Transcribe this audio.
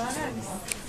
変わらないです。